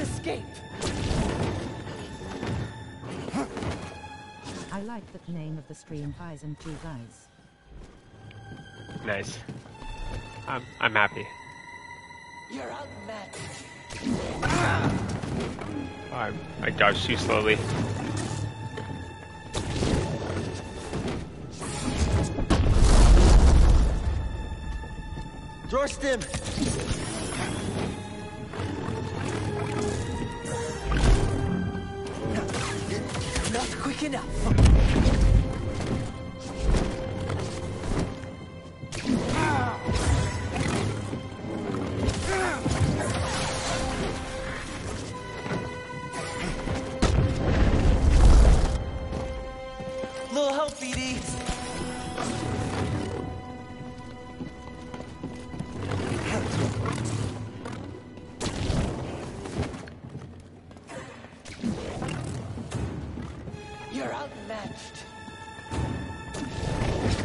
can't escape! I like the name of the stream, Eyes and Two Guys. Nice. I'm I'm happy. You're outmatched. Oh, I, I dodged too slowly. Dorstim! Enough.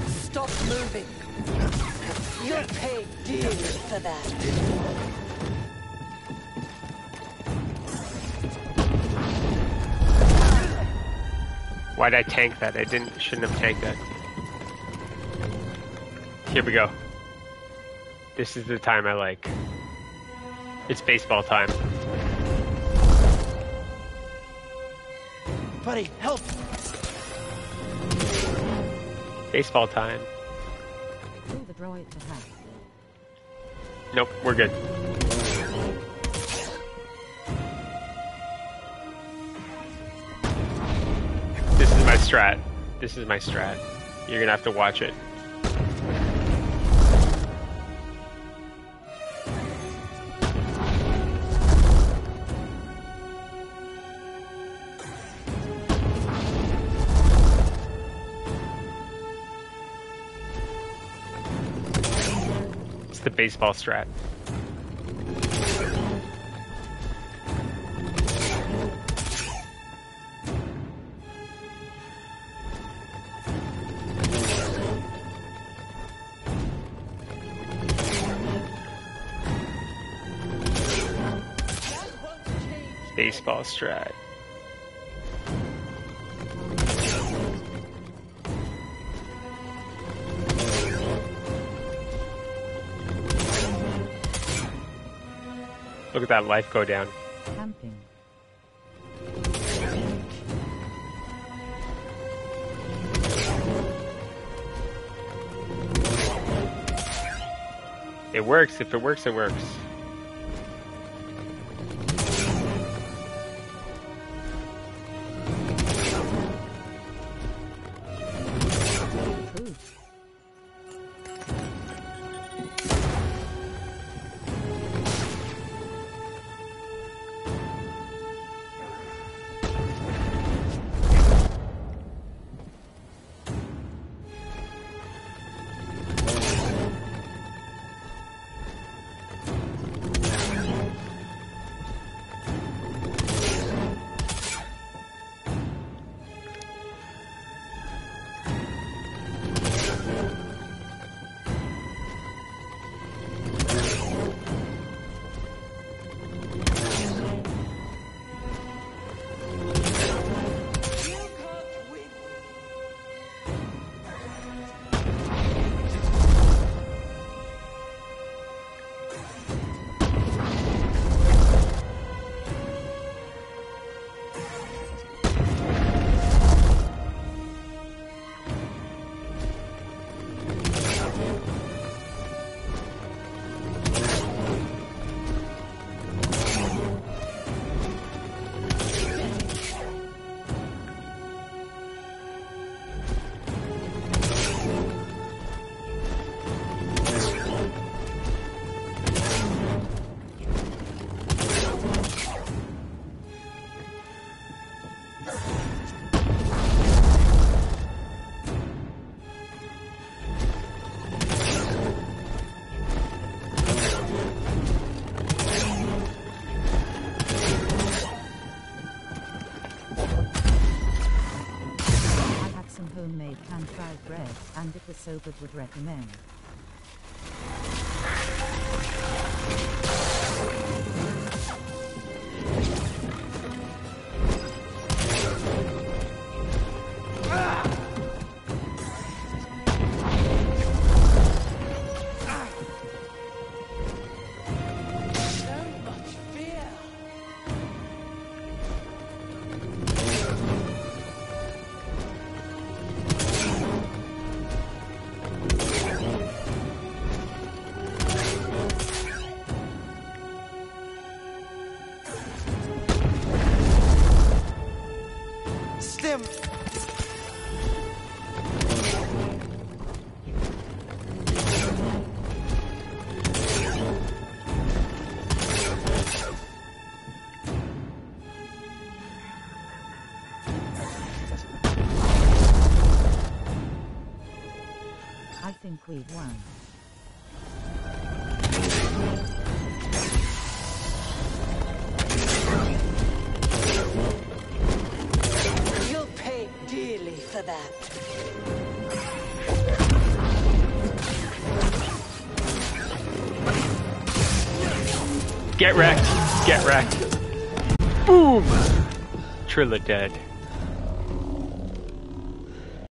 Stop moving. You'll pay dearly for that. Why'd I tank that? I didn't shouldn't have tanked that. Here we go. This is the time I like. It's baseball time. Buddy, help! Baseball time. Nope, we're good. This is my strat. This is my strat. You're gonna have to watch it. The baseball strat. Baseball strat. Look at that life go down. Camping. It works. If it works, it works. Pan-fried and it was so good would recommend. Think we've won. You'll pay dearly for that. Get wrecked. Get wrecked. Boom. Trilla dead.